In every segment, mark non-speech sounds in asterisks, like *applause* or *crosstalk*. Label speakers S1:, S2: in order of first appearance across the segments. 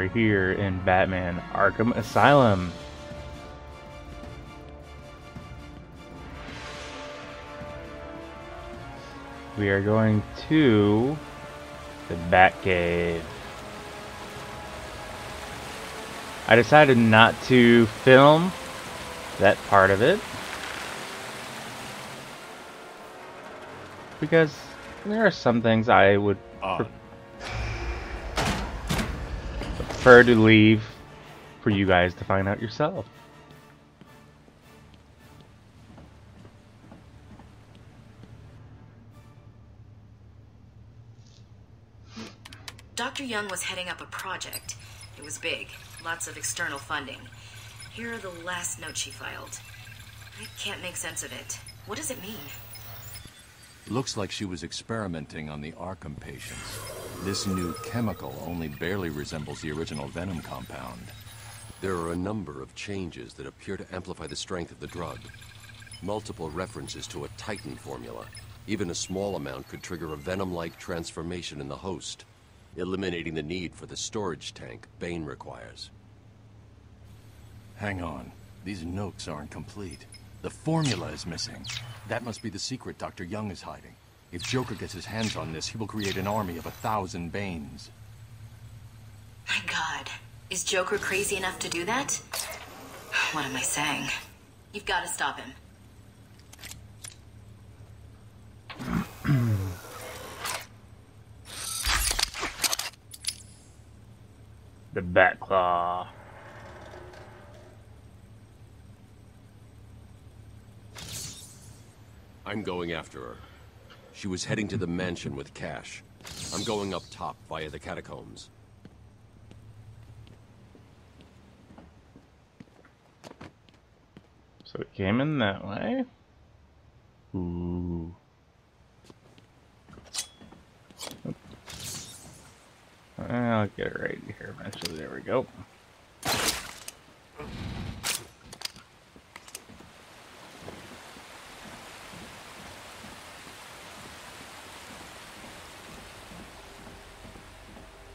S1: are here in Batman Arkham Asylum. We are going to the Batcave. I decided not to film that part of it because there are some things I would
S2: On.
S1: Prefer to leave for you guys to find out yourself.
S3: Dr. Young was heading up a project. It was big, lots of external funding. Here are the last notes she filed. I can't make sense of it. What does it mean?
S2: Looks like she was experimenting on the Arkham patients. This new chemical only barely resembles the original Venom compound.
S4: There are a number of changes that appear to amplify the strength of the drug. Multiple references to a Titan formula. Even a small amount could trigger a Venom-like transformation in the host, eliminating the need for the storage tank Bane requires.
S2: Hang on. These notes aren't complete. The formula is missing. That must be the secret Dr. Young is hiding. If Joker gets his hands on this, he will create an army of a thousand Banes.
S3: My god. Is Joker crazy enough to do that? What am I saying? You've got to stop him.
S1: The Batclaw.
S4: I'm going after her. She was heading to the mansion with Cash. I'm going up top via the catacombs.
S1: So it came in that way. Ooh. I'll get it right here eventually. There we go.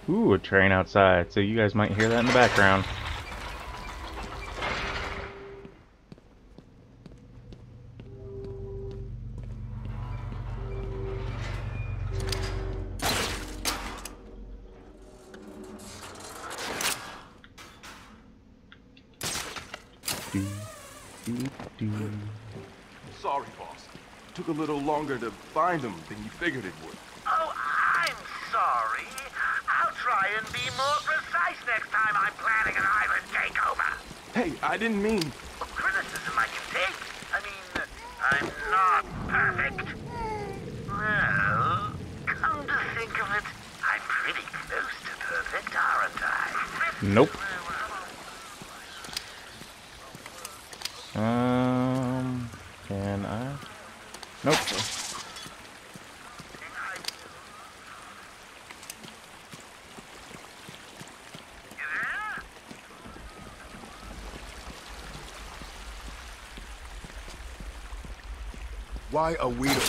S1: Ooh, a train outside. So you guys might hear that in the background.
S5: Sorry, boss. Took a little longer to find them than you figured it would.
S6: Oh, I'm sorry. I'll try and be more precise next time I'm planning an island takeover.
S5: Hey, I didn't mean...
S6: Criticism I can take. I mean, I'm not perfect. Well, come to think of it, I'm pretty close to perfect, aren't I?
S1: Nope. Um, can I? Nope.
S6: You there?
S5: Why a Weedle?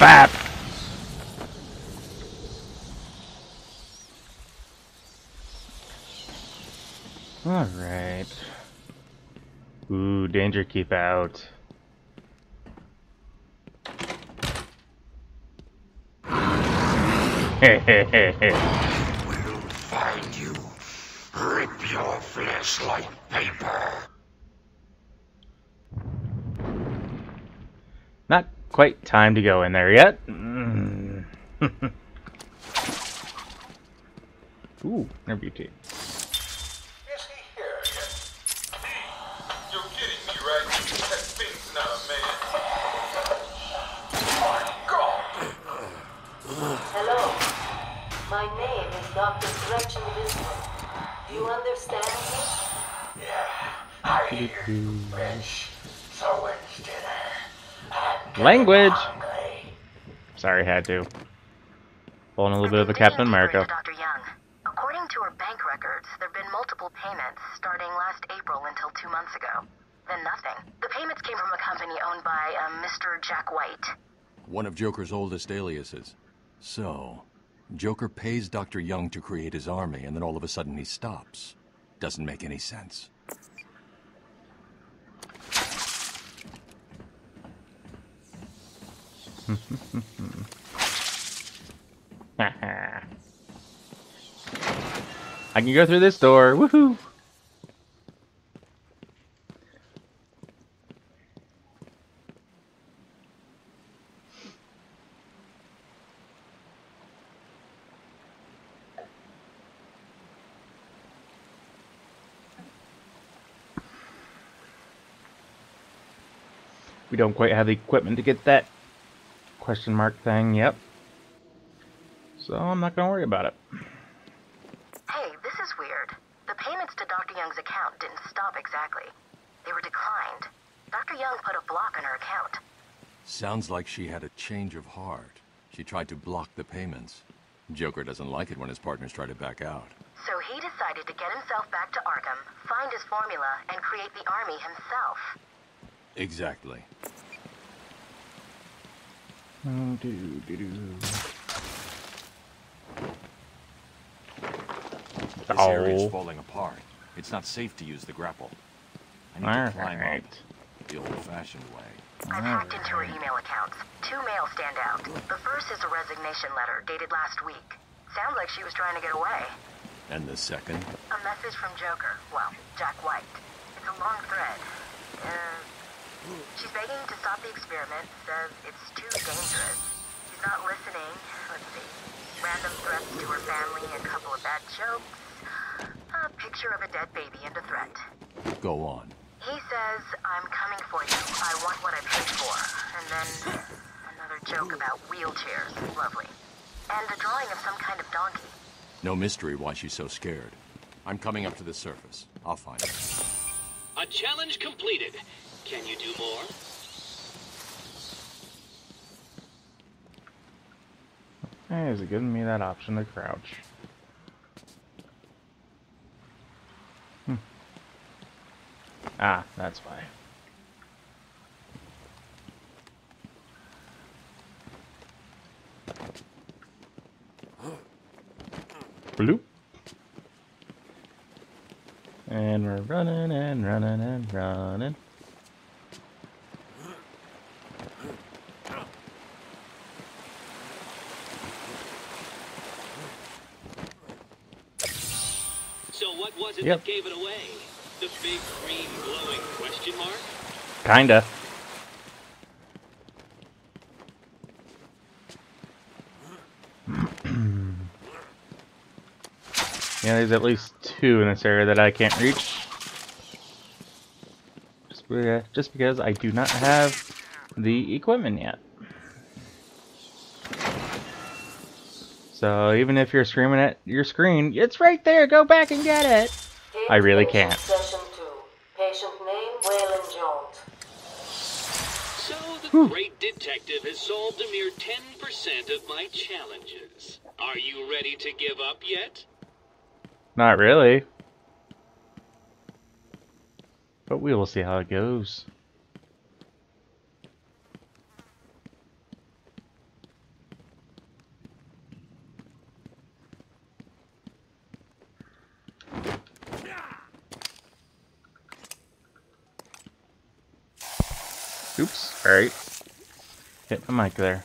S1: Bap! Alright. Ooh, danger keep out.
S7: we'll find you. Rip your flesh like paper.
S1: Not quite time to go in there yet. Mm. *laughs* Ooh, interview team.
S5: Is he here yet? You're kidding me, right? That thing's not a man. My name
S3: is
S8: Dr. Gretchen Lisbon. Do you understand me?
S9: Yeah, I hear you, Rich. So when's dinner?
S1: Language.
S9: hungry.
S1: Sorry, had to. Pulling a little bit of a Captain America.
S3: Dr. Young. According to her bank records, there have been multiple payments starting last April until two months ago. Then nothing. The payments came from a company owned by uh, a Mr. Jack White.
S4: One of Joker's oldest aliases. So, Joker pays Dr. Young to create his army, and then all of a sudden he stops. Doesn't make any sense. *laughs*
S1: I can go through this door. Woohoo! We don't quite have the equipment to get that question mark thing. Yep. So I'm not gonna worry about it.
S3: Hey, this is weird. The payments to Dr. Young's account didn't stop exactly. They were declined. Dr. Young put a block on her account.
S4: Sounds like she had a change of heart. She tried to block the payments. Joker doesn't like it when his partners try to back out.
S3: So he decided to get himself back to Arkham, find his formula, and create the army himself.
S4: Exactly.
S1: Oh, do, do, do.
S4: This area's
S1: Oh.
S4: falling apart. It's not safe to use the grapple. I need to climb
S1: Alright.
S4: up the old-fashioned way.
S3: I've hacked into her email accounts. Two mails stand out. The first is a resignation letter dated last week. Sounds like she was trying to get away.
S4: And the second?
S3: A message from Joker. Well, Jack White. It's a long thread. Uh, she's begging to stop the experiment. Says it's too dangerous. She's not listening. Let's see. Random threats to her family, a couple of bad jokes. A picture of a dead baby and a threat.
S4: Go on.
S3: He says, I'm coming for you. I want what I paid for. And then another joke about wheelchairs. Lovely. And a drawing of some kind of donkey.
S4: No mystery why she's so scared. I'm coming up to the surface. I'll find her.
S10: A challenge completed. Can you do more?
S1: Hey, is it giving me that option to crouch? Hmm. Ah, that's why. Bloop. And we're running and running and running.
S10: So what was it
S1: Yep.
S10: that gave it away? The big green glowing question mark?
S1: Kinda. *clears throat* yeah, there's at least two in this area that I can't reach. Just, just because I do not have the equipment yet. So even if you're screaming at your screen, it's right there, go back and get it. I really can't.
S8: Session 2. Patient name, Waylon Jones.
S10: So the great detective has solved a mere 10% of my challenges. Are you ready to give up yet?
S1: Not really. But we will see how it goes. Oops, alright. Hit the mic there.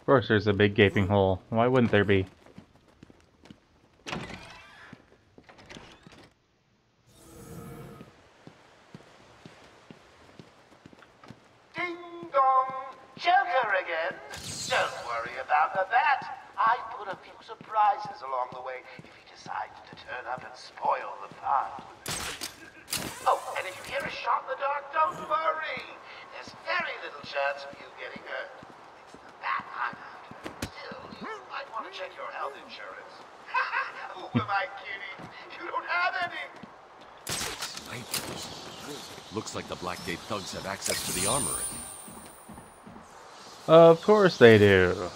S1: Of course there's a big gaping hole. Why wouldn't there be?
S6: Ding dong! Joker again? Don't worry about that. I put a few surprises along the way if he decides to turn up and spoil the fun. Oh, and if you hear a shot in the dark, don't worry. There's very little chance of you getting hurt. It's the bat I'm after. Still, you might want to check your health insurance. Who am I kidding? You don't have any.
S4: Snipers. Looks like the Blackgate thugs have access to the armory.
S1: Of course they do.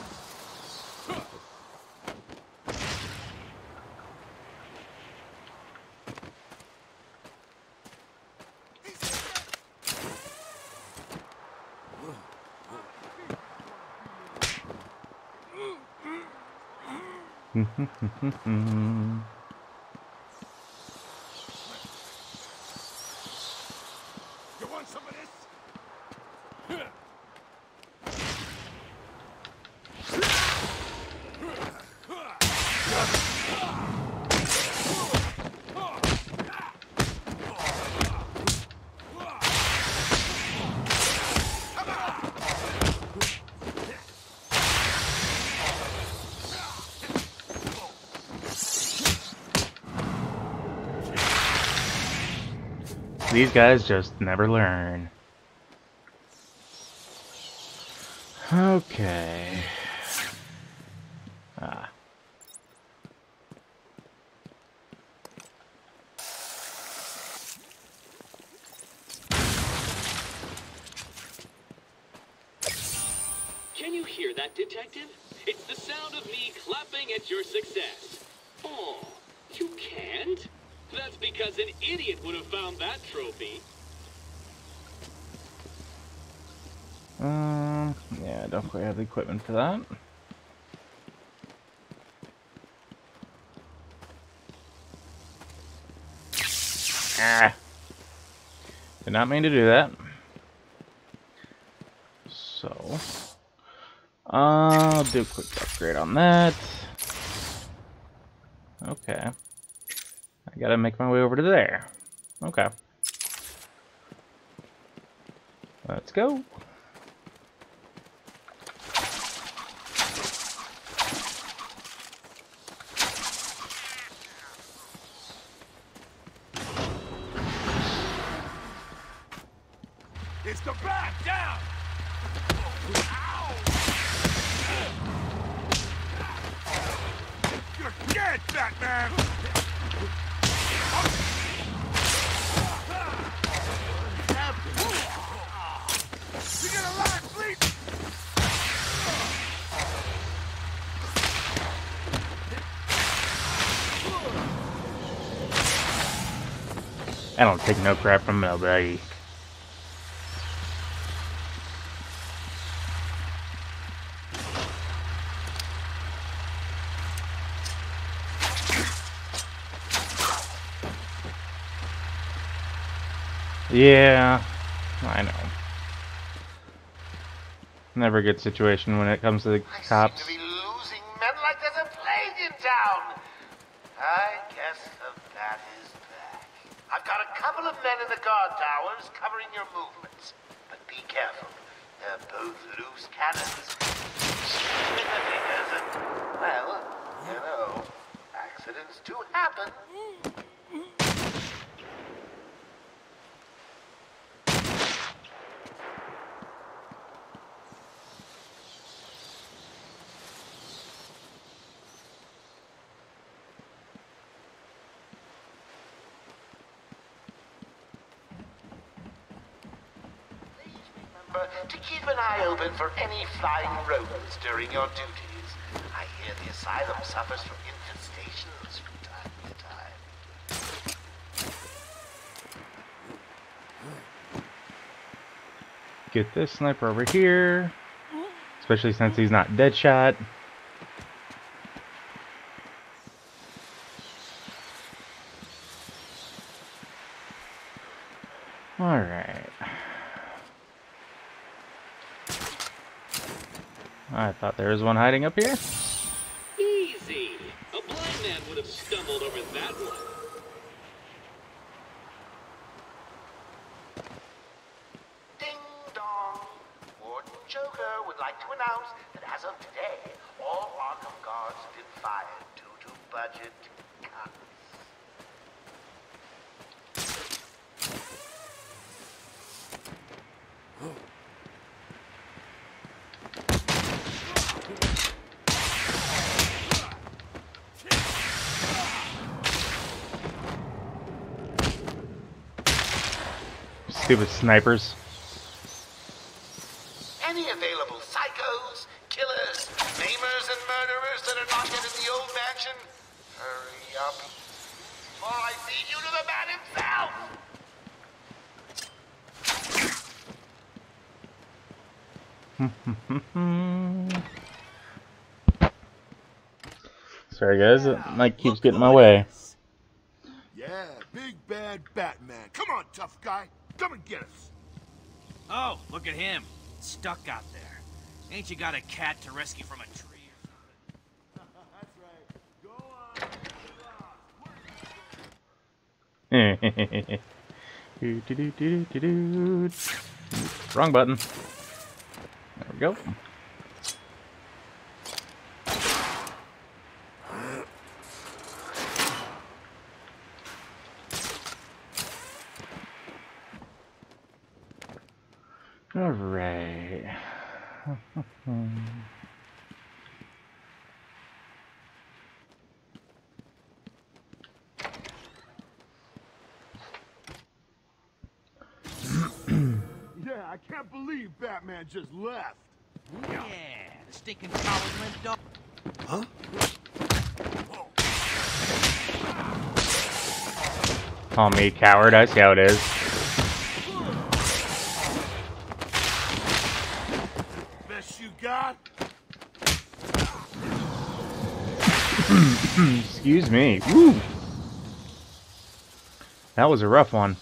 S11: You want some of this?
S1: These guys just never learn. Okay. Ah.
S10: Can you hear that, Detective? It's the sound of me clapping at your success. Oh, you can't? That's because an idiot would have found that trophy.
S1: Um, yeah, I don't quite have the equipment for that. Ah. Did not mean to do that. So, I'll do a quick upgrade on that. Okay. I gotta make my way over to there. Okay. Let's go. No crap from nobody. Yeah, I know. Never a good situation when it comes to the cops.
S6: seem to be losing men like there's a plague in town. I guess the bat is back. I've got a couple of men in the guard towers covering your movements. But be careful. They're both loose cannons. Shoot in the fingers and, well, you know, accidents do happen. To keep an eye open for any flying rodents during your duties. I hear the asylum suffers from infestations from time to time.
S1: Get this sniper over here. Especially since he's not Deadshot. Alright. I thought there was one hiding up here.
S10: Easy. A blind man would have stumbled over that one.
S6: Ding dong. Warden Joker would like to announce that as of today, all Arkham guards have been fired due to budget cuts.
S1: Stupid snipers.
S12: Any available psychos, killers, maimers, and murderers that are not yet in the old mansion? Hurry up. Or I feed you to the man himself! *laughs*
S1: Sorry guys, mic keeps getting in my way.
S13: Look at him. Stuck out there. Ain't you got a cat to rescue from a tree
S1: Do, do, do. Wrong button. There we go. All right.
S14: Yeah, I can't believe Batman just left.
S13: Yeah, the stinking coward went dog.
S14: Huh?
S1: Call me coward, I see how it is.
S14: Best you got?
S1: Excuse me. Woo! That was a rough one.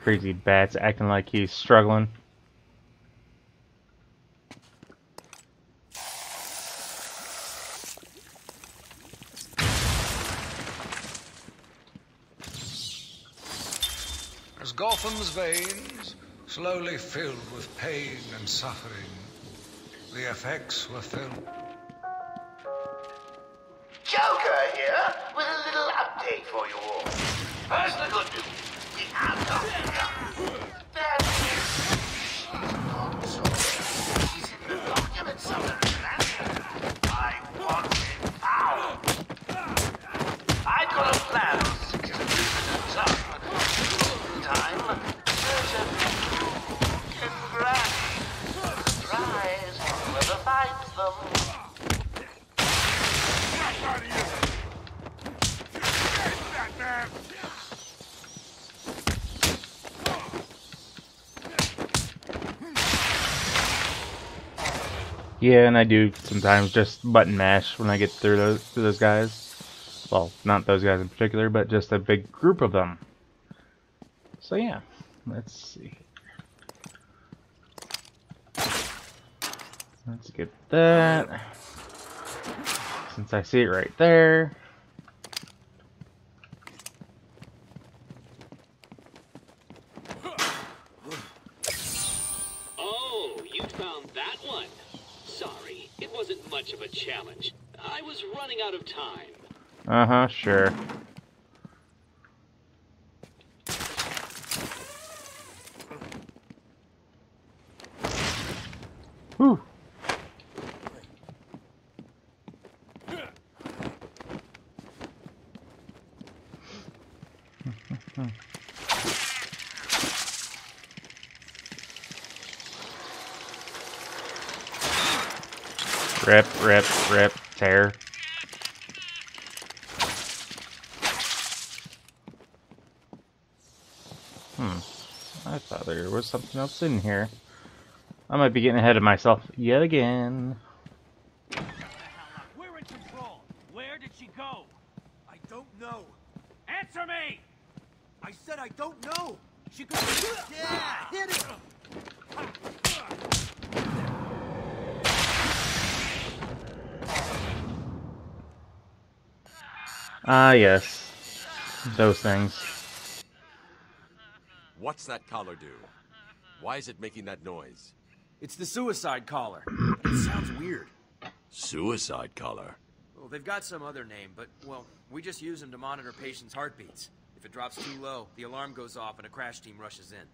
S1: Crazy bats acting like he's struggling.
S6: As Gotham's veins slowly filled with pain and suffering, the effects were felt.
S1: Yeah, and I do sometimes just button mash when I get through those through those guys. Well, not those guys in particular, but just a big group of them. So yeah, let's see. Let's get that. Since I see it right there. Uh huh, sure. Whew. Rip, rip, rip, tear. Hmm. I thought there was something else in here. I might be getting ahead of myself yet again.
S13: We're in control. Where did she go?
S14: I don't know.
S13: Answer me!
S14: I said I don't know. She could. Yeah, hit it.
S1: Ah, yes. Those things.
S4: What's that collar do? Why is it making that noise?
S15: It's the suicide collar. It sounds weird.
S4: Suicide collar?
S13: Well, they've got some other name, but, well, we just use them to monitor patients' heartbeats. If it drops too low, the alarm goes off and a crash team rushes in.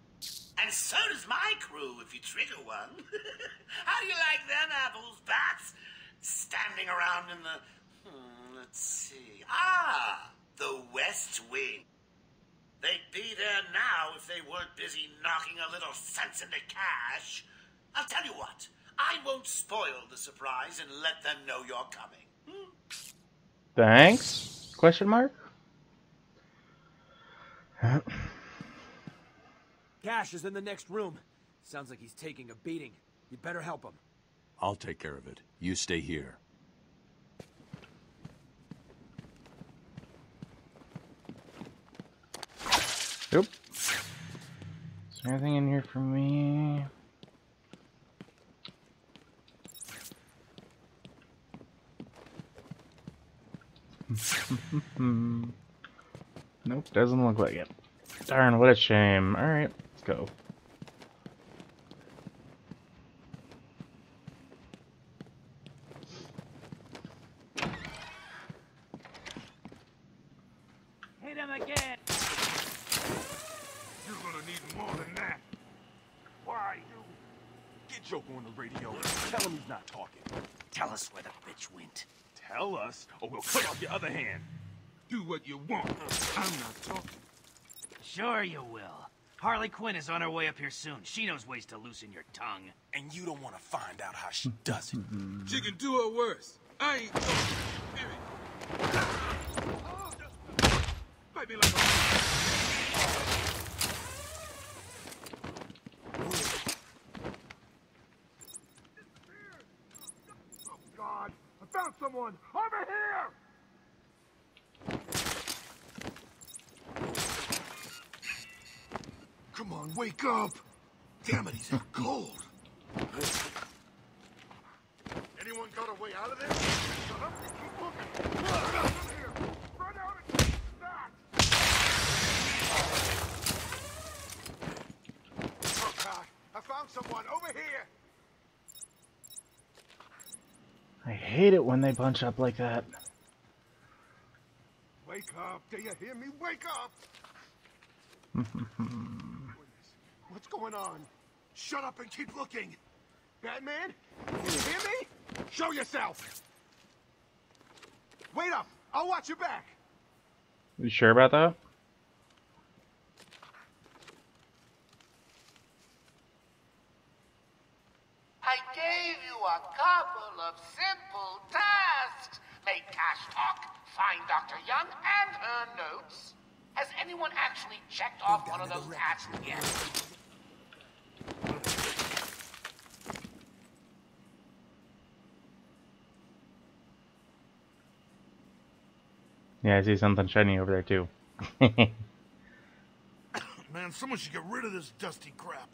S6: And so does my crew if you trigger one. *laughs* How do you like them apples, bats? Standing around in the. Hmm, let's see. Ah, the West Wing. They'd be there now if they weren't busy knocking a little sense into Cash. I'll tell you what, I won't spoil the surprise and let them know you're coming. Hmm?
S1: Thanks? Question mark?
S13: Cash is in the next room. Sounds like he's taking a beating. You'd better help him.
S16: I'll take care of it. You stay here.
S1: Yep. Is there anything in here for me? *laughs* Hmm. nope, doesn't look like it. Darn, what a shame. Alright, let's go.
S17: Hit him again.
S14: You're gonna need more than that. Why, you? Get Joker on the radio. Tell him he's not talking.
S17: Tell us where the bitch went.
S14: Tell us, or we'll cut off your other hand. Do what you want. I'm not talking.
S17: Sure you will. Harley Quinn is on her way up here soon. She knows ways to loosen your tongue.
S14: And you don't want to find out how she does it. she can do it worse. I ain't talking. Period. Fight me like a Oh, God! I found someone! Wake up! Damn it, he's out cold! Anyone got a way out of this? Shut up keep looking! Run out from here! Run out and keep back! I found someone! Over here!
S1: I hate it when they bunch up like that.
S14: Wake up! Do you hear me? Wake up! What's going on? Shut up and keep looking! Batman? You hear me? Show yourself! Wait up! I'll watch your back!
S1: You sure about that?
S6: I gave you a couple of simple tasks. Make Cash talk, find Dr. Young and her notes. Has anyone actually checked off one of those tasks yet?
S1: Yeah, I see something shiny over there too. *laughs*
S14: Man, someone should get rid of this dusty crap.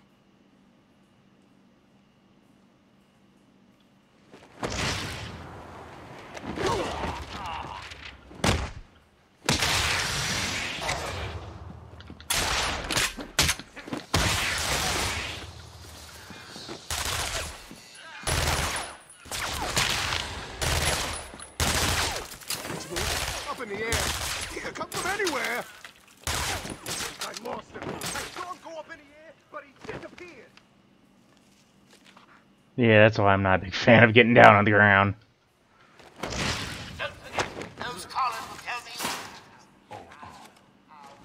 S14: Up in the air. He could come from anywhere. I lost him. I saw him go up in the air, but he disappeared.
S1: Yeah, that's why I'm not a big fan of getting down on the ground.
S6: Those Colin will tell me.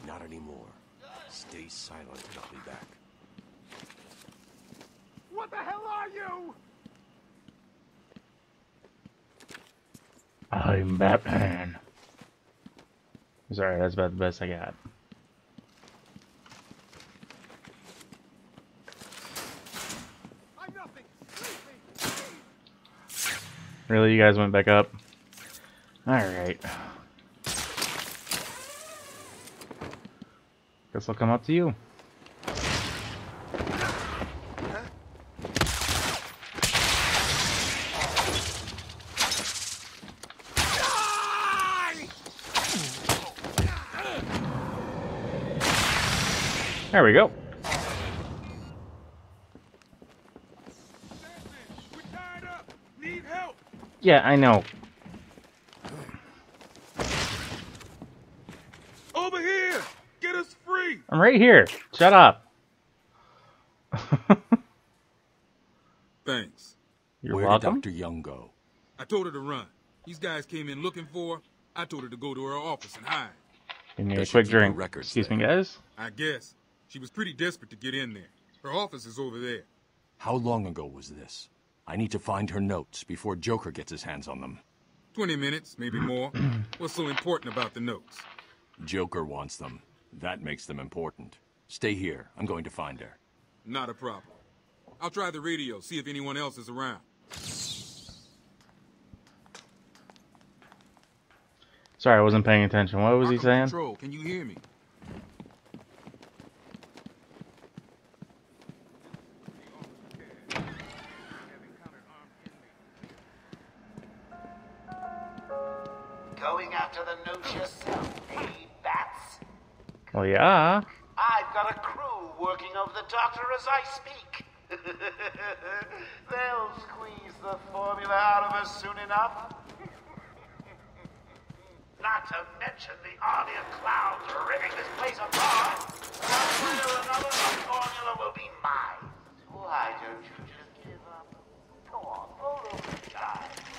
S4: Not anymore. Stay silent and I'll be back.
S14: What the hell are you?
S1: I'm Batman. Sorry, that's about the best I got. Really, you guys went back up? Alright. Guess I'll come up to you.
S14: Yeah, I know. Over here!
S1: Get us free! I'm right here. Shut up. *laughs*
S11: Thanks.
S1: You're
S16: Where
S1: welcome.
S16: did Dr. Young go?
S11: I told her to run. These guys came in looking for her. I told her to go to her office and hide.
S1: Give me a quick drink. Excuse
S16: there.
S1: me, guys.
S11: I guess. She was pretty desperate to get in there. Her office is over there.
S16: How long ago was this? I need to find her notes before Joker gets his hands on them.
S11: 20 minutes, maybe *clears throat* more. What's so important about the notes?
S16: Joker wants them. That makes them important. Stay here. I'm going to find her.
S11: Not a problem. I'll try the radio, see if anyone else is around.
S1: Sorry, I wasn't paying attention. What was he saying?
S11: Control, can you hear me?
S1: Well, yeah.
S6: I've got a crew working over the doctor as I speak. *laughs* They'll squeeze the formula out of us soon enough. *laughs* Not to mention the army of clowns ripping this place apart. One way or another, the formula will be mine. Why don't you just give up? Go on, roll over the die.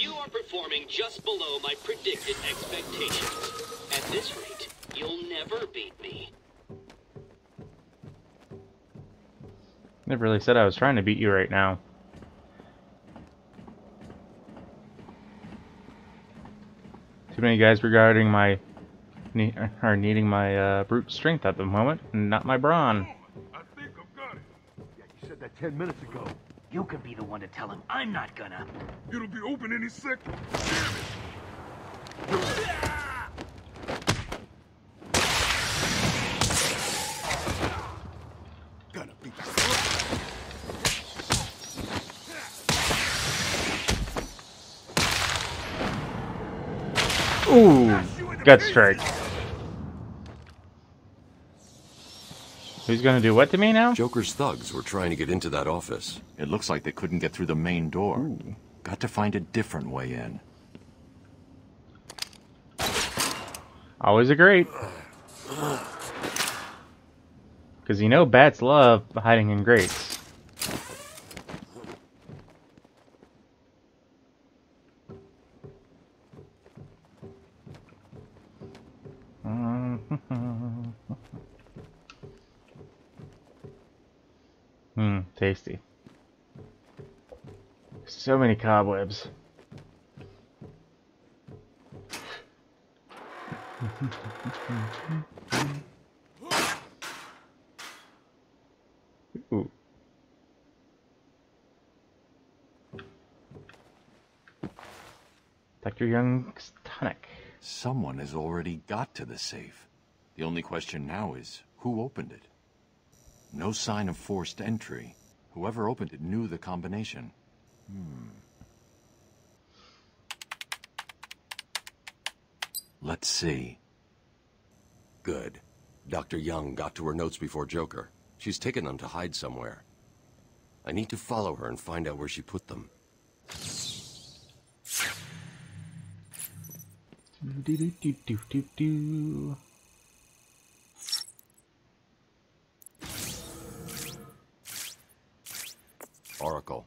S10: You are performing just below my predicted expectations. At this rate, you'll never beat me.
S1: Never really said I was trying to beat you right now. Too many guys regarding my are needing my uh, brute strength at the moment, and not my brawn. I think I've got it.
S14: Yeah, you said that ten minutes ago.
S6: You could be the one to tell him I'm not gonna.
S11: It'll be open any second.
S14: Gonna be
S1: Ooh, gut strike. Who's gonna do what to me now?
S4: Joker's thugs were trying to get into that office.
S16: It looks like they couldn't get through the main door. Got to find a different way in.
S1: Always a great. Because you know bats love hiding in grates. *laughs* Hmm, tasty. So many cobwebs. *laughs* Ooh. Dr. Young's tonic.
S16: Someone has already got to the safe. The only question now is, who opened it? No sign of forced entry. Whoever opened it knew the combination. Hmm. Let's see.
S4: Good. Dr. Young got to her notes before Joker. She's taken them to hide somewhere. I need to follow her and find out where she put them.
S1: Do do do do do do.
S4: Oracle,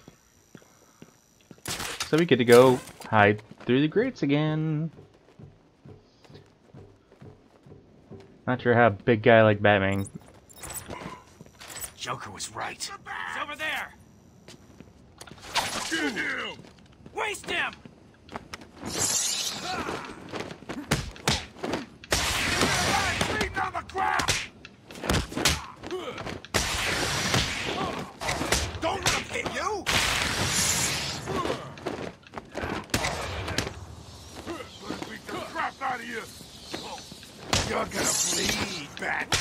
S1: So we get to go hide through the grates again. Not sure how a big guy like Batman.
S17: Joker was right. He's over there.
S11: Get him!
S17: Waste him!
S14: Bleeding on the ground! Don't let him hit you! You're gonna bleed, bat.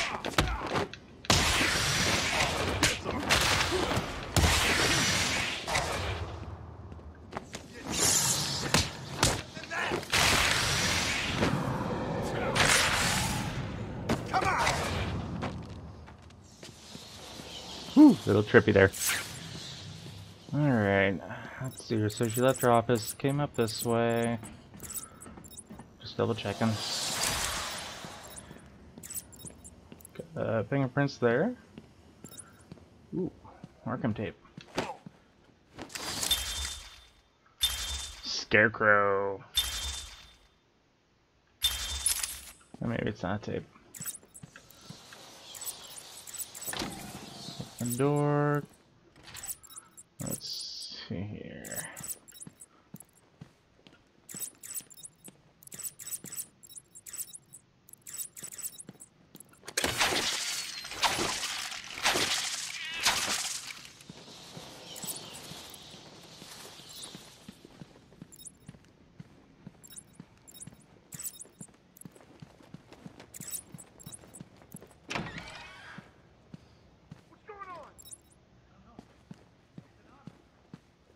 S14: Come on!
S1: Whew, little trippy there. Alright, let's see here. So she left her office, came up this way. Just double checking. Got, uh, fingerprints there. Ooh, Arkham tape. Scarecrow. Or maybe it's not tape. Open door. Let's see here.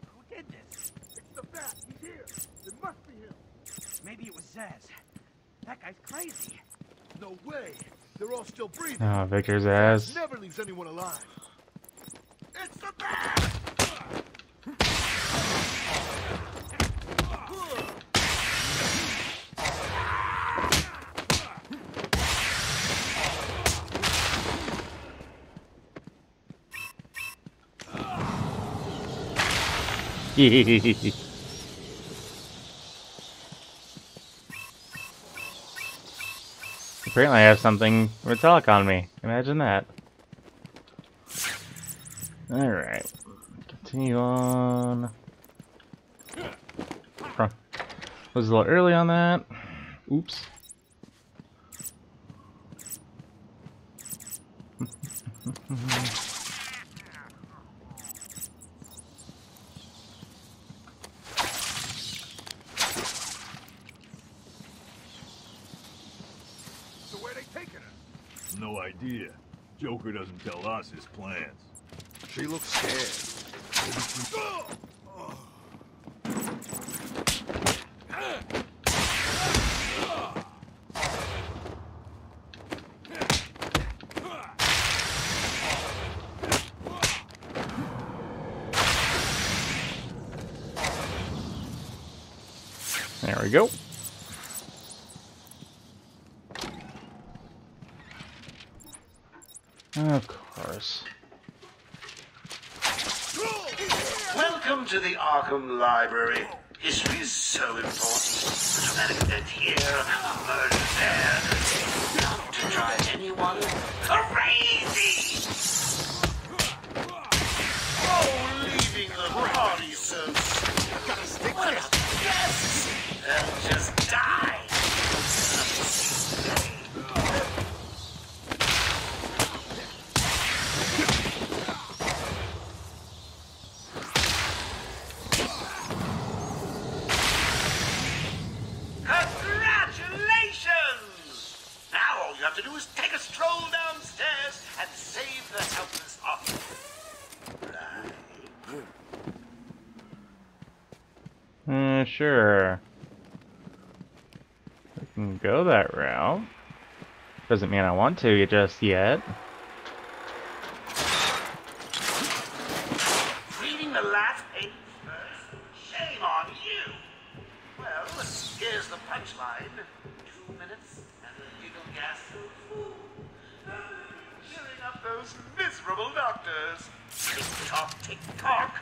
S13: Who did this?
S14: It's the bat. He's here. It must be him.
S13: Maybe it was Zsasz. That guy's crazy.
S14: No way. They're Ah, still.
S1: Oh, Victor Zsasz.
S14: Never leaves anyone alive. It's the! *laughs*
S1: Apparently I have something metallic on me. Imagine that. Alright. Continue on. Was a little early on that. Oops.
S14: So where they taking her?
S5: No idea. Joker doesn't tell us his plans.
S14: She looks scared.
S1: There we go. Of course.
S6: Welcome to the Arkham Library. History is so important. A traumatic event here,
S1: Doesn't mean I want to just yet.
S6: Reading the last page first? Shame on you! Well, here's the punchline. Two minutes and the legal gas will fool. Cheering up those miserable doctors. Tick tock, tick tock.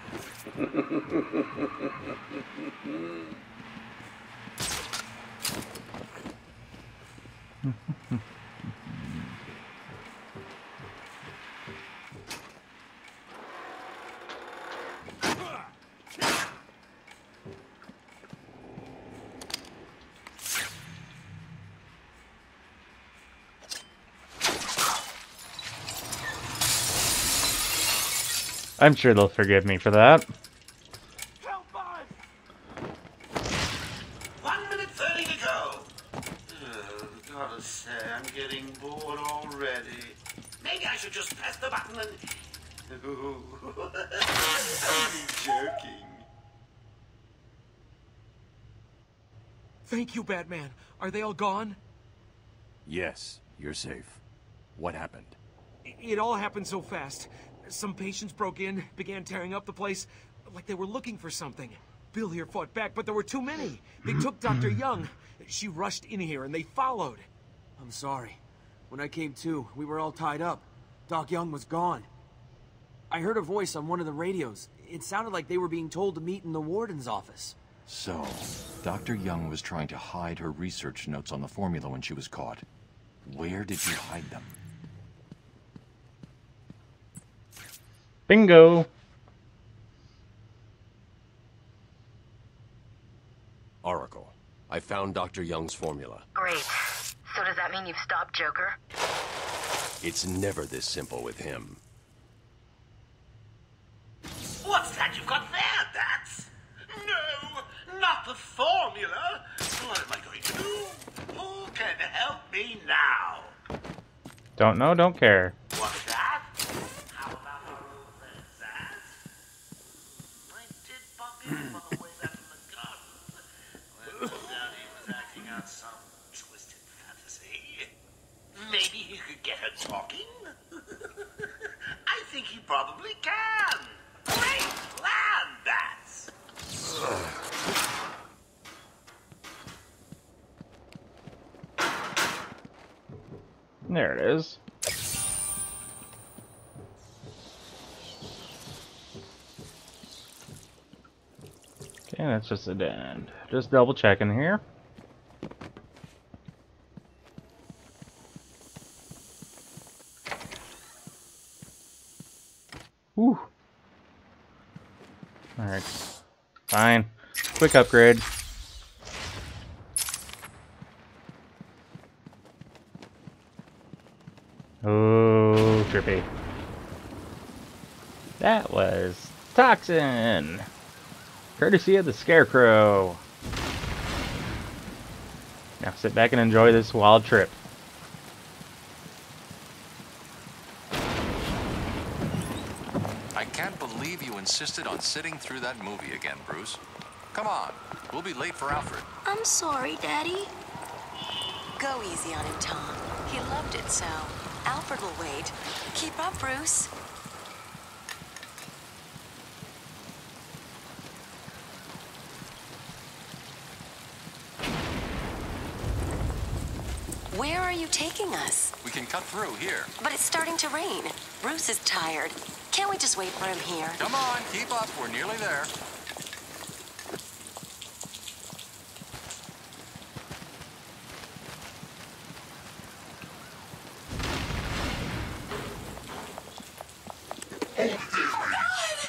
S1: I'm sure they'll forgive me for that.
S6: One minute thirty to go. Uh, gotta say, I'm getting bored already. Maybe I should just press the button and. Ooh, *laughs* I'm joking.
S18: Thank you, Batman. Are they all gone?
S16: Yes, you're safe. What happened?
S18: It all happened so fast. Some patients broke in, began tearing up the place, like they were looking for something. Bill here fought back, but there were too many. They took *clears throat* Dr. Young. She rushed in here and they followed.
S19: I'm sorry. When I came to, we were all tied up. Doc Young was gone. I heard a voice on one of the radios. It sounded like they were being told to meet in the warden's office.
S16: So, Dr. Young was trying to hide her research notes on the formula when she was caught. Where did you hide them?
S1: Bingo!
S4: Oracle, I found Dr. Young's formula.
S20: Great. So does that mean you've stopped Joker?
S4: It's never this simple with him.
S6: What's that you've got there, Bats? No, not the formula. What am I going to do? Who can help me now?
S1: Don't know, don't care.
S6: What's that? How about a room like that? I did bump into him on the way back from the garden. Well, no doubt he was acting out some twisted fantasy. Maybe he could get her talking? I think he probably can. Great plan, Bats!
S1: There it is. Okay, that's just a dead end. Just double checking here. Alright. Fine. Quick upgrade. Oh, trippy. That was Toxin! Courtesy of the Scarecrow. Now sit back and enjoy this wild trip.
S16: I can't believe you insisted on sitting through that movie again, Bruce. Come on, we'll be late for Alfred.
S3: I'm sorry, Daddy. Go easy on him, Tom. He loved it so. Alfred will wait. Keep up, Bruce. Where are you taking us?
S16: We can cut through here.
S3: But it's starting to rain. Bruce is tired. Can't we just wait for him here?
S16: Come on, keep up. We're nearly there.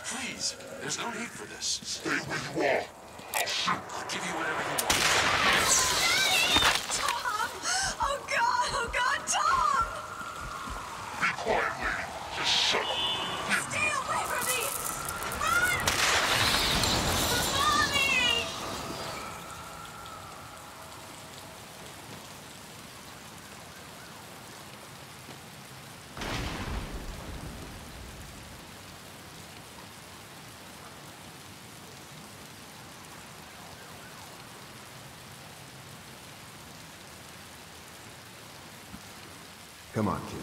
S16: Please, there's no need for this. Stay where you are. I'll shoot. I'll give you whatever you want.
S3: Tom! Oh, God! Oh, God, Tom!
S21: Be quiet, lady. Just shut up.
S3: Stay away from me! Run! Mommy!
S22: Come on, kid,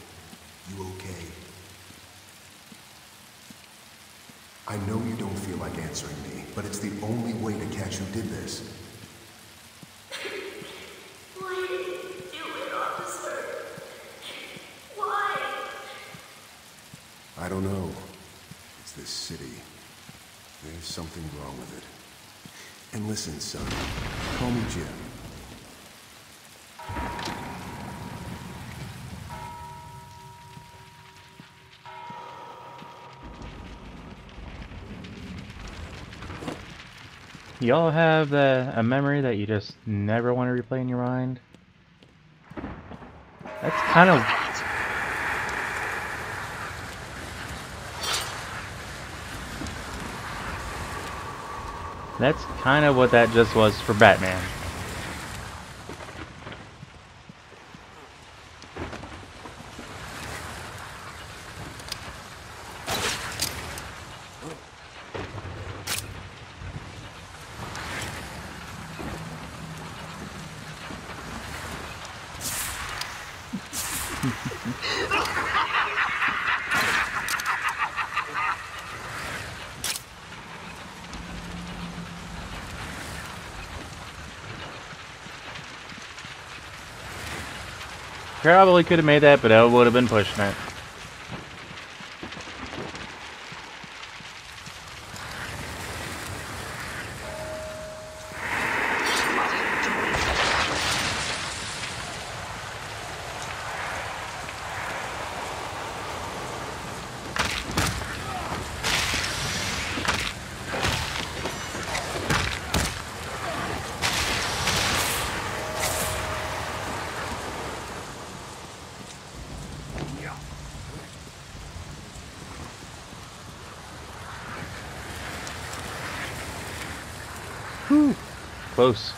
S22: You okay? I know you don't feel like answering me, but it's the only way to catch who did this.
S3: Why did you do it, officer? Why?
S22: I don't know. It's this city. There's something wrong with it. And listen, son. Call me Jim.
S1: Y'all have the, a memory that you just never want to replay in your mind? That's kind of... That's kind of what that just was for Batman. Probably could have made that, but I would have been pushing it. Whew. Close.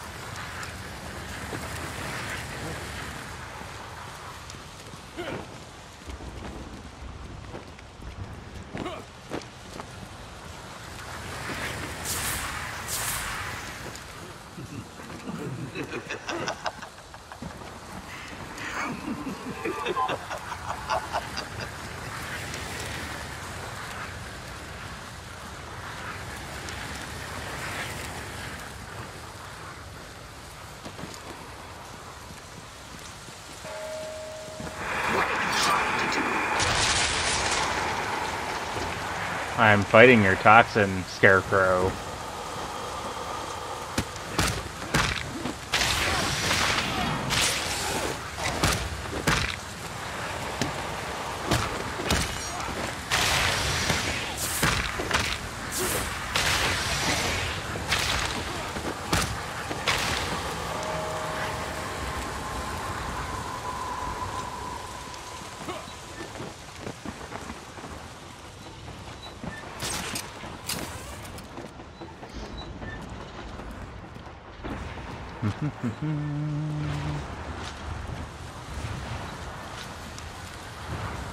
S1: I'm fighting your toxin, Scarecrow.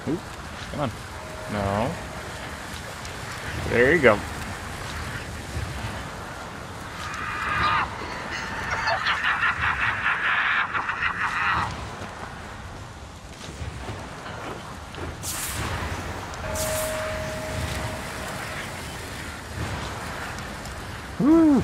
S1: Oop, come on. No. There you go. Woo!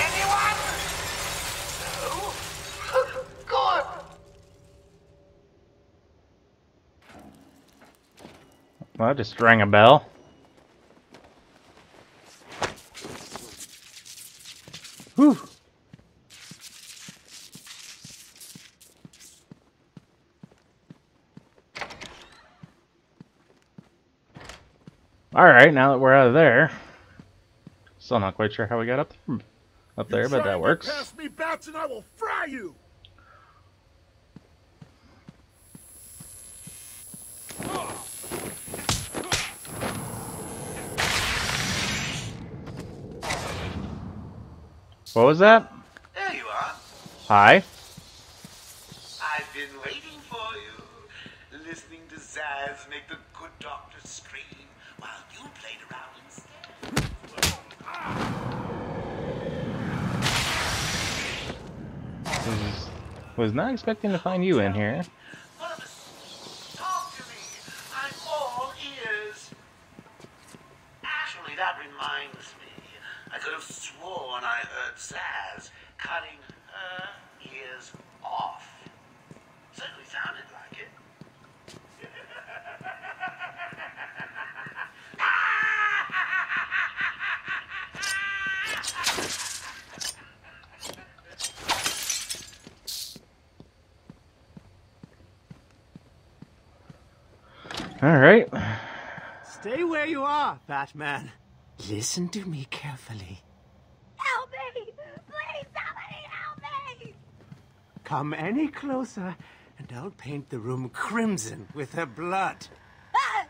S23: Anyone? No? Good.
S1: Well, just rang a bell. Alright, now that we're out of there. Still not quite sure how we got up there, up there, but that works.
S14: Pass me bats and I will fry you.
S1: What was that?
S23: There you are.
S1: Hi.
S23: I've been waiting for you.
S6: Listening to Zsasz make the
S1: Was, not expecting to find you in here.
S6: Talk to me. I'm all ears. Actually, that reminds me. I could have sworn I heard Zsasz cutting her ears off. Certainly sounded like it.
S1: All right.
S23: Stay where you are, Batman. Listen to me carefully.
S24: Help me! Please, somebody help me!
S23: Come any closer, and I'll paint the room crimson with her blood. *laughs*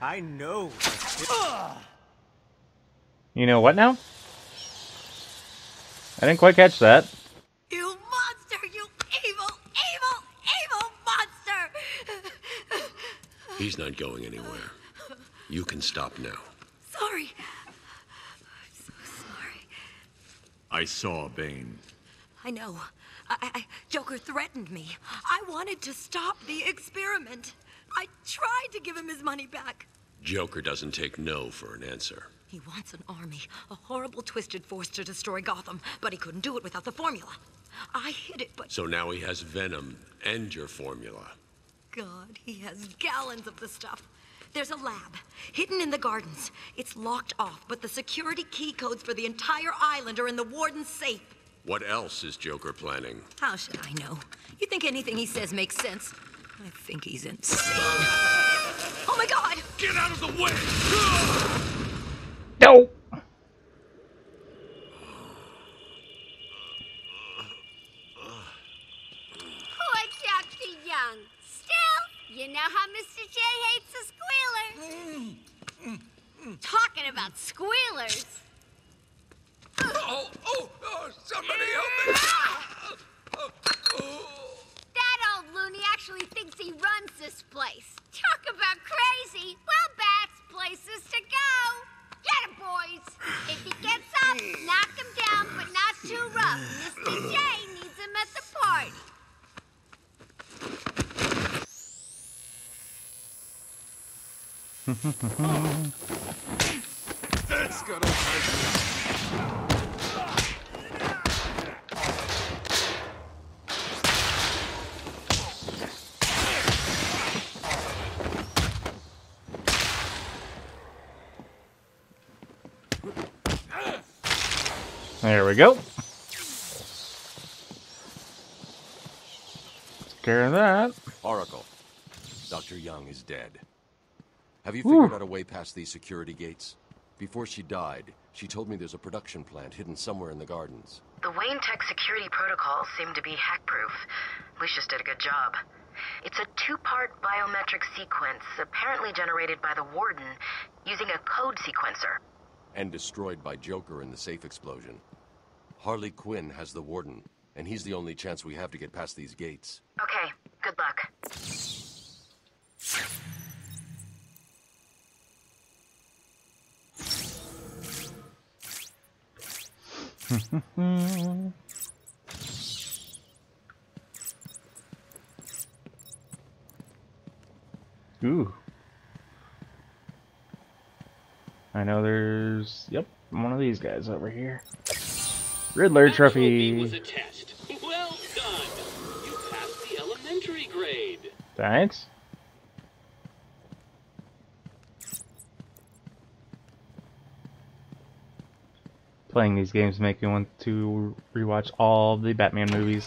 S23: I know.
S1: You know what now? I didn't quite catch that.
S4: He's not going anywhere. You can stop now.
S24: Sorry. I'm so sorry.
S25: I saw Bane.
S26: I know. I, I, Joker threatened me. I wanted to stop the experiment. I tried to give him his money back.
S4: Joker doesn't take no for an answer.
S26: He wants an army, a horrible, twisted force to destroy Gotham, but he couldn't do it without the formula. I hid it, but
S4: So now he has Venom and your formula.
S26: God, he has gallons of the stuff. There's a lab hidden in the gardens. It's locked off, but the security key codes for the entire island are in the warden's safe.
S4: What else is Joker planning?
S26: How should I know? You think anything he says makes sense? I think he's insane. Oh my god!
S4: Get out of the way!
S1: No!
S24: Poor Dr. Young. Still, you know how Mr. J hates a squealer. Talking about squealers.
S27: Oh, oh, oh, somebody help
S24: That old loony actually thinks he runs this place. Talk about crazy. Well, Bat's places to go. Get him, boys. If he gets up, knock him down, but not too rough. Mr. J needs him at the party.
S27: That's gonna hurt
S1: There we go. Take care of that.
S4: Oracle. Dr. Young is dead. Have you
S1: Whew.
S4: figured out a way past these security gates? Before she died, she told me there's a production plant hidden somewhere in the gardens.
S3: The Wayne Tech security protocols seem to be hack-proof. Lucius did a good job. It's a two-part biometric sequence, apparently generated by the Warden, using a code sequencer.
S4: And destroyed by Joker in the safe explosion. Harley Quinn has the Warden, and he's the only chance we have to get past these gates.
S1: Ooh. I know there's, yep, one of these guys over here. Riddler
S10: That trophy was a test. Well done. You passed the elementary grade.
S1: Thanks. Playing these games make me want to rewatch all the Batman movies.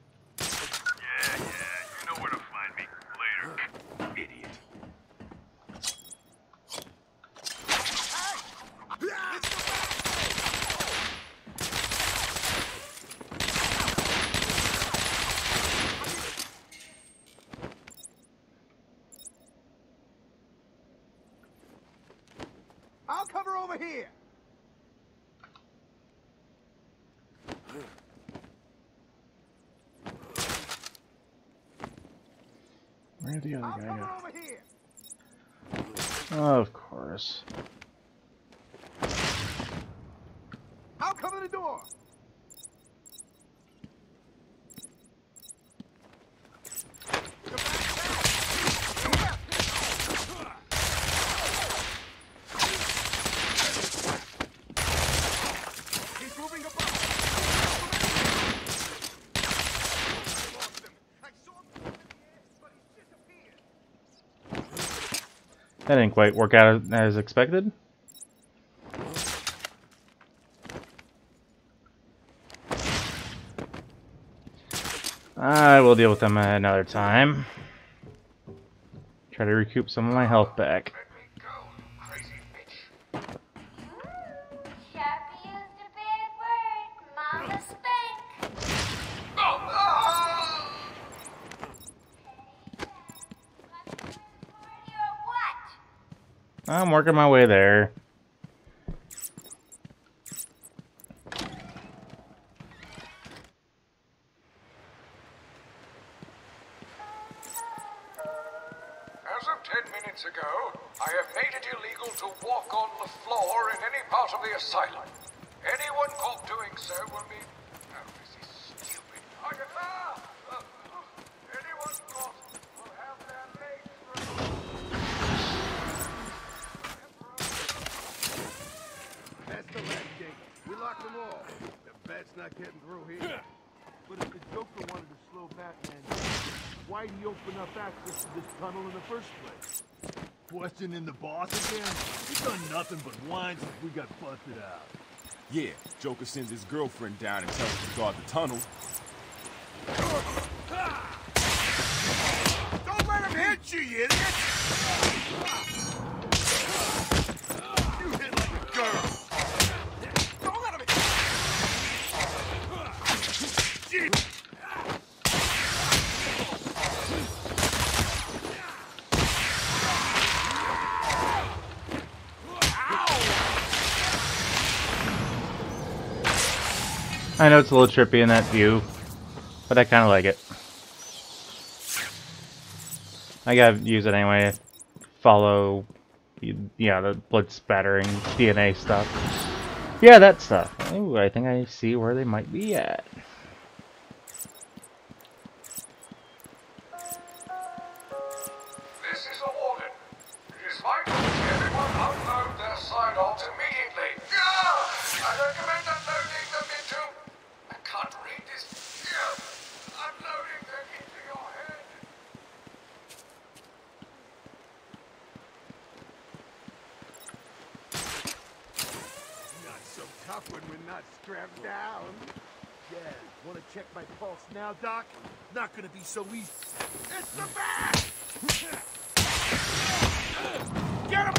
S14: That
S1: didn't quite work out as expected. I will deal with them another time. Try to recoup some of my health back. I'm working my way there.
S28: As of ten minutes ago, I have made it illegal to walk on the floor in any part of the asylum. Anyone caught doing so will be... Oh, this is stupid. Agatha! Uh, uh, anyone caught will have their legs
S14: That's the last gate. We locked them all. The bat's not getting through here. But if the Joker wanted to slow Batman down, why'd he open up access to this tunnel in the first place?
S5: Questioning the boss again? He's done nothing but whine since we got busted out.
S29: Yeah, Joker sends his girlfriend down and tells her to guard the tunnel.
S14: Don't let him hit you, you idiot! You hit like a girl. Don't let him hit
S1: I know it's a little trippy in that view, but I kind of like it. I gotta use it anyway. Follow, yeah, the blood spattering DNA stuff. Yeah, that stuff. Ooh, I think I see where they might be at.
S14: So easy. It's the bat! Get him!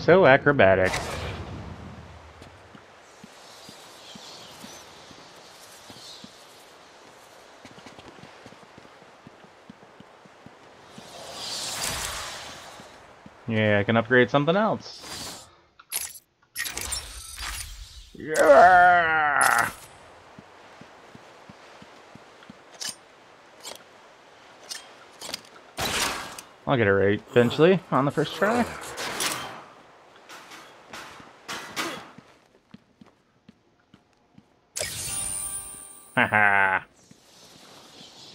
S1: So acrobatic. Yeah, I can upgrade something else. Yeah! I'll get it right eventually on the first try. Haha.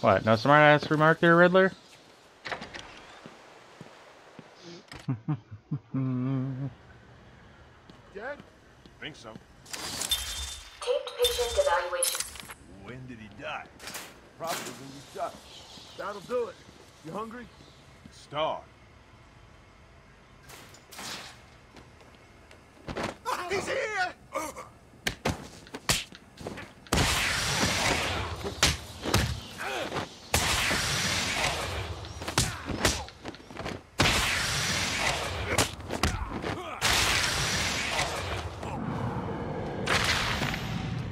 S1: *laughs* what, no smart ass remark there, Riddler?
S14: Dead?
S5: Think so.
S8: Taped patient evaluation.
S14: When did he die? Probably when you shot. him. That'll do it. You hungry?
S5: Star.
S14: He's here!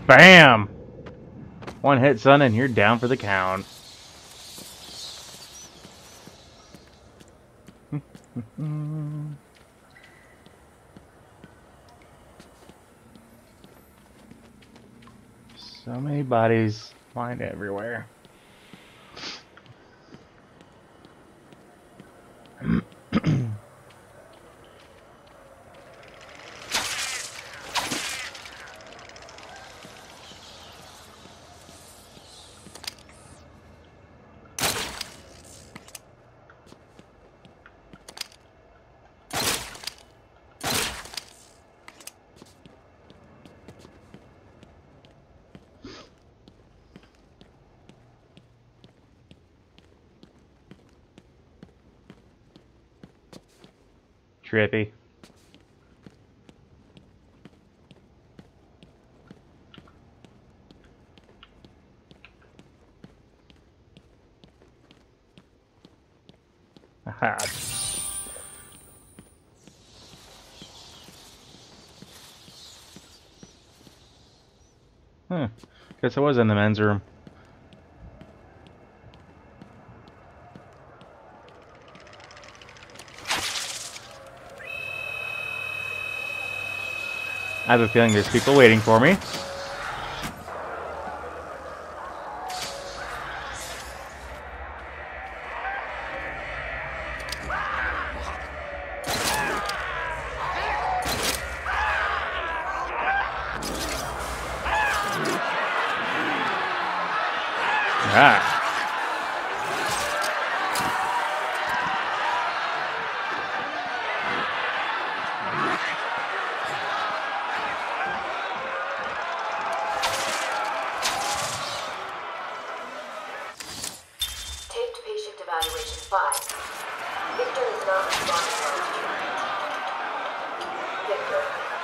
S1: Bam! One hit, son, and you're down for the count. *laughs* so many bodies lying everywhere. Trippy. Aha. Huh. Guess I was in the men's room. I have a feeling there's people waiting for me. Ah.
S8: Taped patient evaluation 5. Victor is not responding well to treatment. Victor,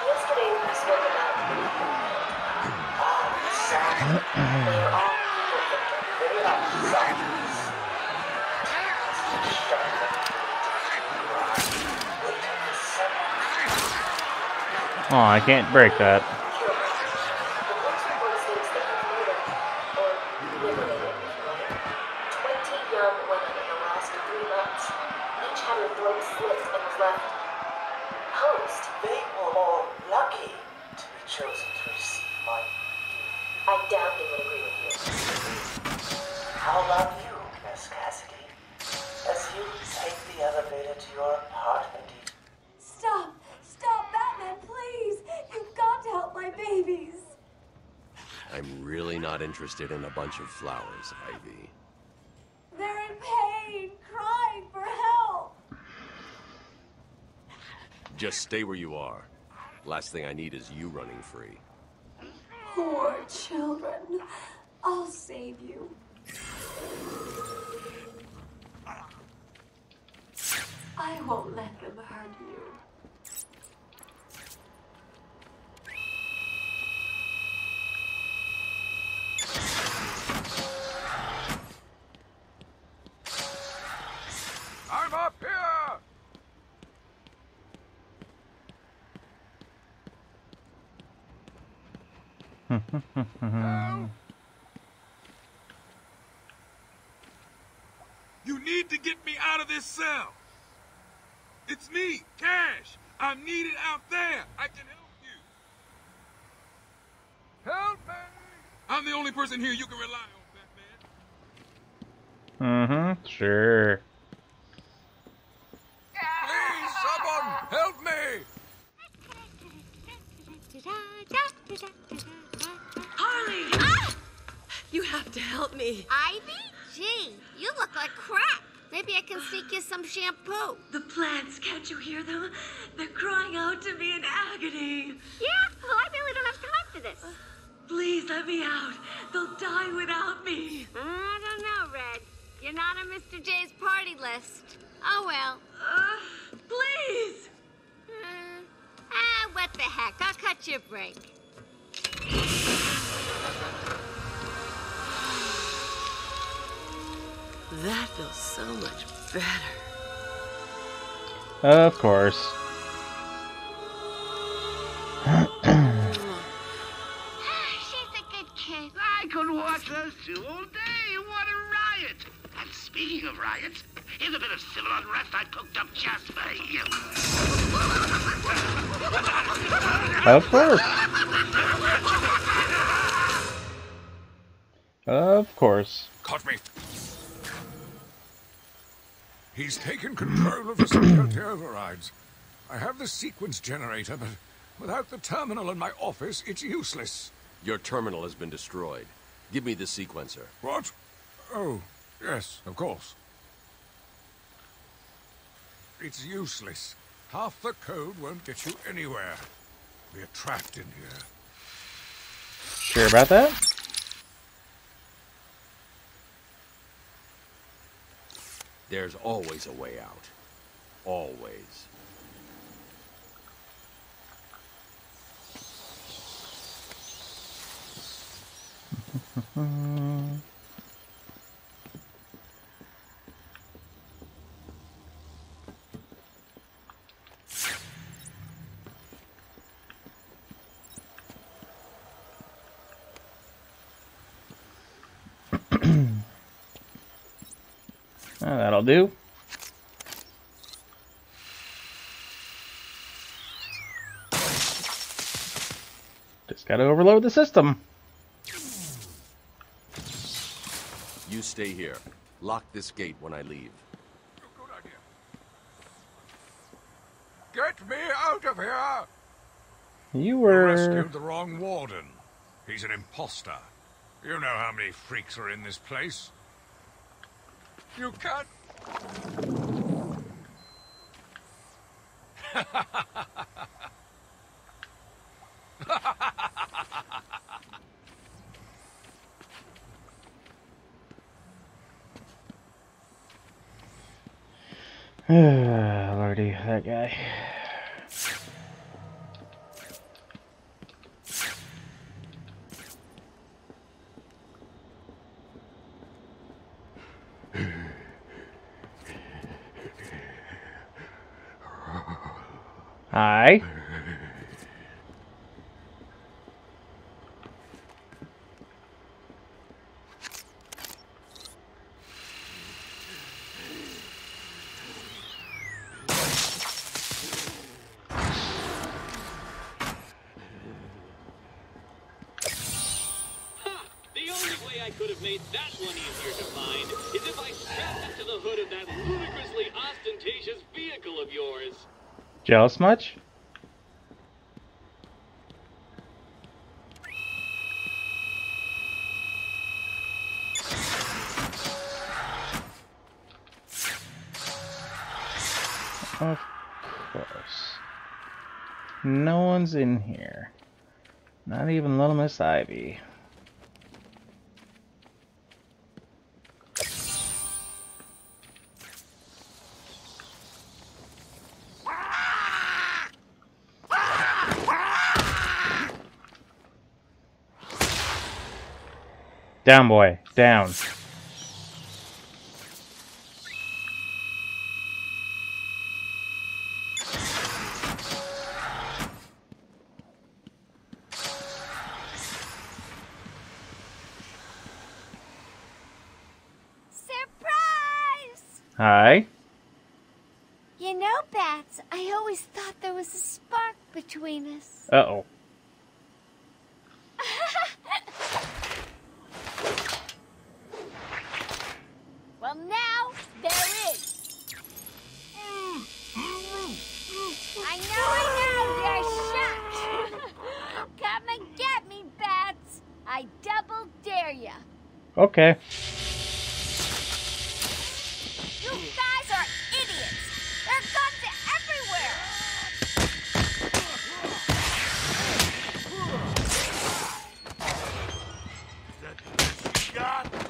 S8: yesterday we spoke about... Ah, sad. They are all people, Victor. They are zombies.
S1: Oh, I can't break that.
S8: The police report states that he murdered, or liberated, if you like, 20 young women in the last three months. Each had her throat slit and was left hosed.
S23: They were all lucky to be chosen to receive my
S8: I doubt they would agree with you.
S23: How about you, Miss Cassidy? As you take the elevator to your apartment, you
S21: Stop! Stop, Batman, please! You've got to help my babies!
S4: I'm really not interested in a bunch of flowers, Ivy.
S21: They're in pain, crying for help!
S4: Just stay where you are. Last thing I need is you running free.
S21: Poor children. I'll save you. I won't let them hurt you.
S30: I'm up here! *laughs*
S11: You need to get me out of this cell. It's me, Cash. I'm needed out there. I can help you.
S30: Help me!
S11: I'm the only person here you can rely on.
S1: Mm-hmm. Sure.
S26: To help me.
S24: Ivy? Gee, you look like crap. Maybe Maybe I can sneak you some shampoo.
S26: The plants, can't you hear them? They're crying out to me in agony.
S24: Yeah? Well, I really don't have time for this.
S26: Please let me out. They'll die without me.
S24: I don't know, Red. You're not on Mr. J's party list. Oh well.
S26: Uh, please.
S24: Uh, ah, what the heck? I'll cut you a break.
S31: That feels so much better.
S1: Uh, of course.
S24: She's a good kid.
S6: I could watch those two all day. What a riot! And speaking of riots, here's a bit of civil unrest I cooked up just for you.
S1: Of course. Of course.
S30: Caught me. He's taken control of the security overrides. I have the sequence generator, but without the terminal in my office, it's useless.
S4: Your terminal has been destroyed. Give me the sequencer.
S30: What? Oh, yes, of course. It's useless. Half the code won't get you anywhere. We're trapped in here.
S1: Sure about that?
S4: There's always a way out. Always. *clears throat*
S1: That'll do. Just gotta overload the system.
S4: You stay here. Lock this gate when I leave.
S30: Get me out of here!
S1: You
S30: You
S1: were.
S30: rescued the wrong warden. He's an imposter. You know how many freaks are in this place. You can't... *sighs*
S1: Ah, Lordy, that guy. Hi.
S10: The only way I could have made that one easier to find is if I strapped it to the hood of that ludicrously ostentatious vehicle of yours.
S1: Jealous much? Of course. No one's in here. Not even Little Miss Ivy. Down, boy. Down.
S26: Surprise!
S1: Hi.
S26: You know, Bats, I always thought there was a spark between us.
S1: Uh oh.
S26: Well, now there is. I know, I know, you're shocked. Come and get me, Bats. I double dare ya.
S1: Okay.
S26: You got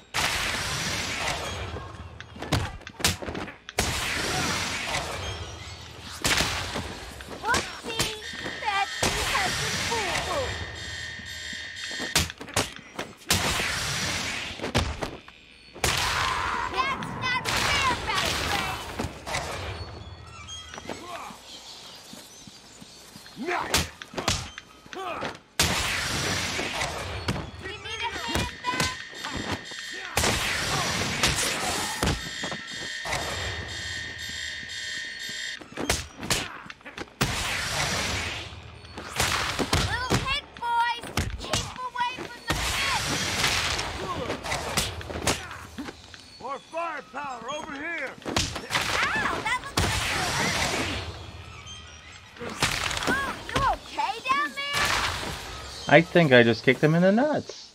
S1: I think I just kicked him in the nuts.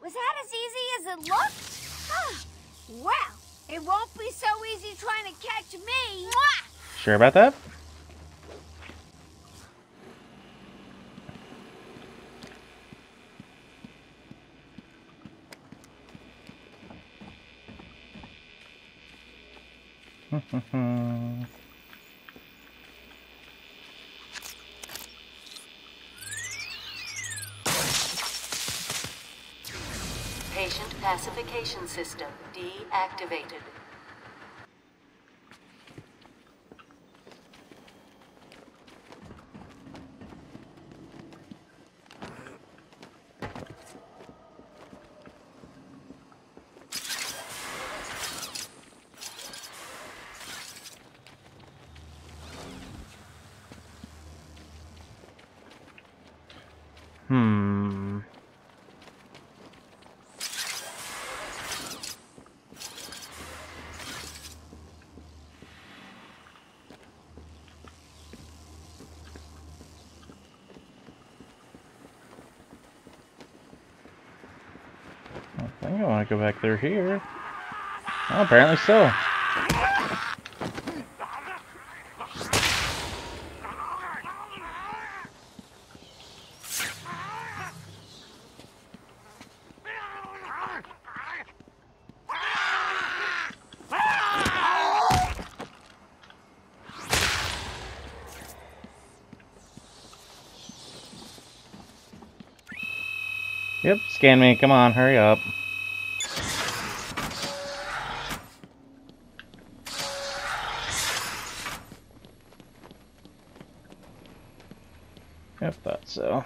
S24: Was that as easy as it looked? Huh. Well, it won't be so easy trying to catch me.
S1: Sure about that? *laughs*
S32: Pacification system deactivated.
S1: Go back through here. Oh, apparently so. Yep, scan me. Come on, hurry up. Yep, thought so.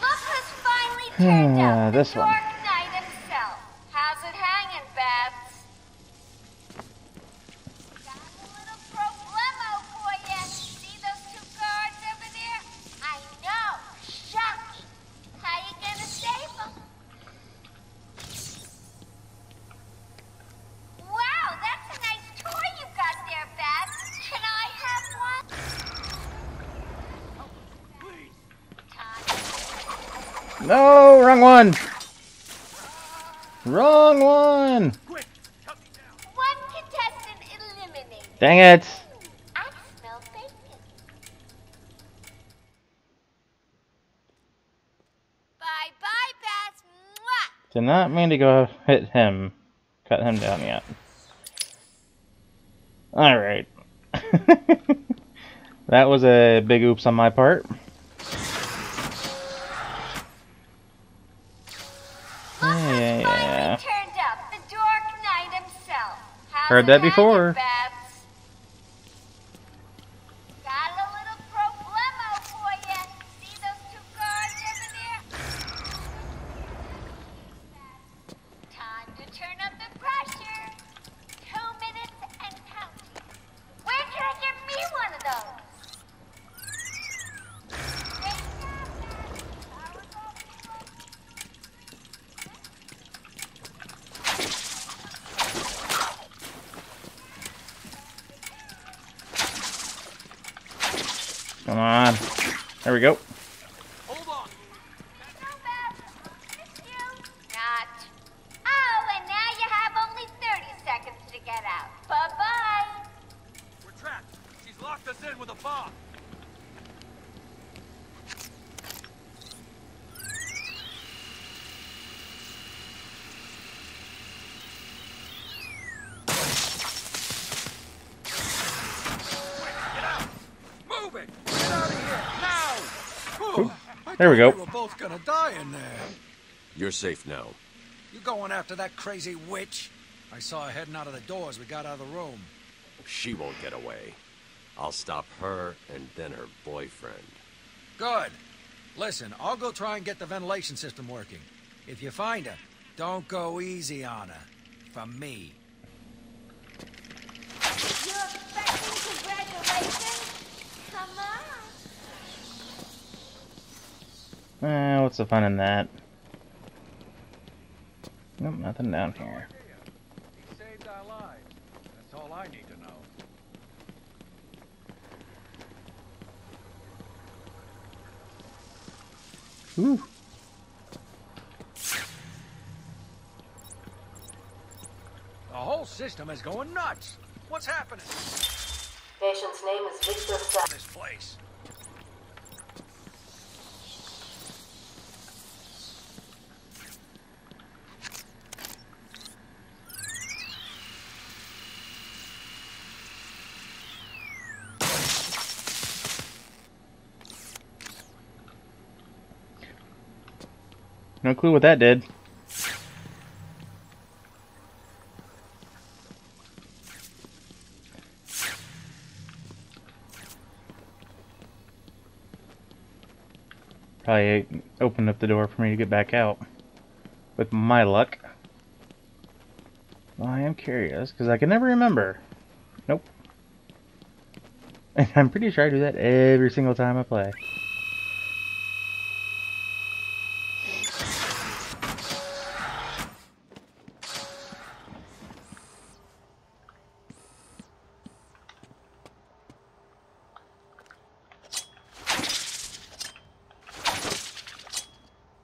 S24: Look who's finally turned
S1: Yeah,
S24: up.
S1: This one.
S24: Dark Knight himself. How's it hanging, Babs? Got a little problemo for ya. See those two guards over there? I know. Shocking. How you gonna save them? Wow, that's a nice toy you got there, Babs. Can I have one?
S1: No, wrong one. Wrong one.
S24: One contestant eliminated.
S1: Dang it.
S24: I smell bacon. Bye bye, Bats. Mwah!
S1: Did not mean to go hit him. Cut him down yet. Alright. *laughs* that was a big oops on my part. Heard that before.
S24: Babs? Got a little problemo for ya. See those two guards over there? Time to turn up the pressure. Two minutes and counting. Where can I get me one of those?
S1: Come on. There we go.
S24: Not. Oh, and now you have only 30 seconds to get out. Bye-bye.
S17: We're trapped. She's locked us in with a bomb.
S28: Move it! Get out of here, now!
S1: Oop. There we go.
S28: We were both gonna die in there.
S4: You're safe now.
S33: You going after that crazy witch? I saw her heading out of the door as we got out of the room.
S4: She won't get away. I'll stop her and then her boyfriend.
S33: Good. Listen, I'll go try and get the ventilation system working. If you find her, don't go easy on her. For me.
S24: You expecting congratulations? Come on.
S1: Eh, what's the fun in that? Nope, nothing down here.
S33: He saved our lives. That's all I need to know.
S1: Ooh.
S33: The whole system is going nuts. What's happening?
S32: Patient's name is Victor Sa-
S33: This place.
S1: No clue what that did. Probably opened up the door for me to get back out. With my luck. Well, I am curious, because I can never remember. Nope. *laughs* And I'm pretty sure I do that every single time I play.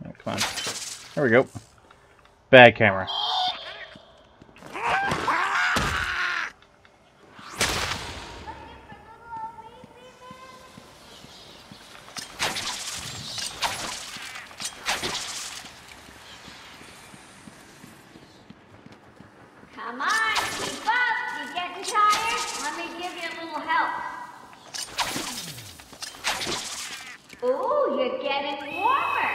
S1: Oh, come on. There we go. Bad camera.
S24: Come on, keep up. You getting tired? Let me give you a little help. Ooh, you're getting warmer.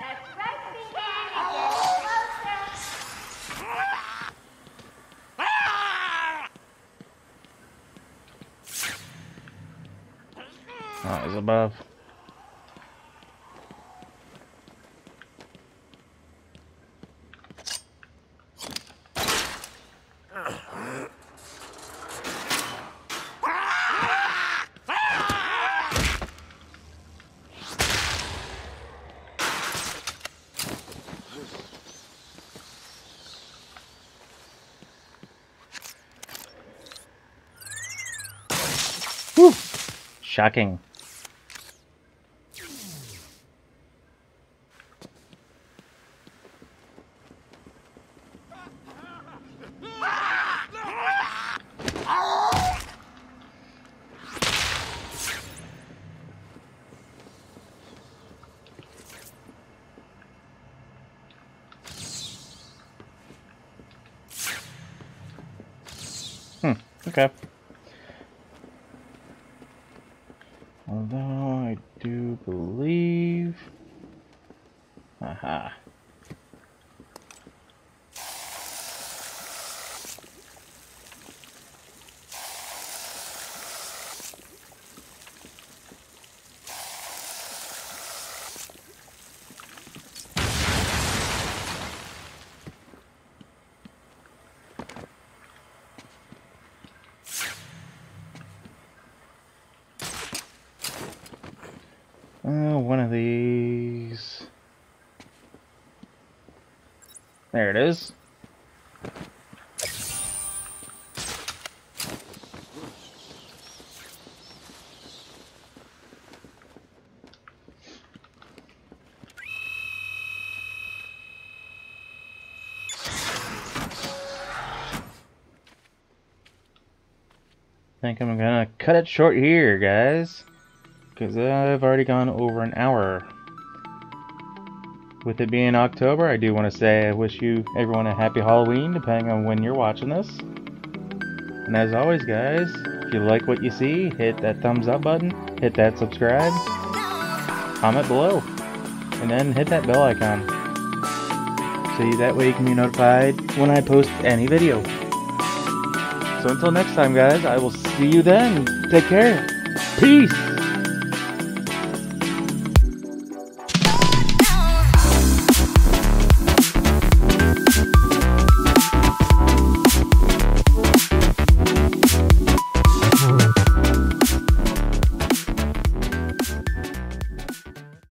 S24: That's right, Big Annie. Get closer.
S1: Oh, it's above. Whew. Shocking. Hmm, okay. Although I do believe... Aha. Uh, one of these. There it is. Think I'm gonna cut it short here, guys. Because I've already gone over an hour. With it being October, I do want to say I wish you everyone a happy Halloween, depending on when you're watching this. And as always, guys, if you like what you see, hit that thumbs up button, hit that subscribe, comment below, and then hit that bell icon. So that way you can be notified when I post any video. So until next time, guys, I will see you then. Take care. Peace.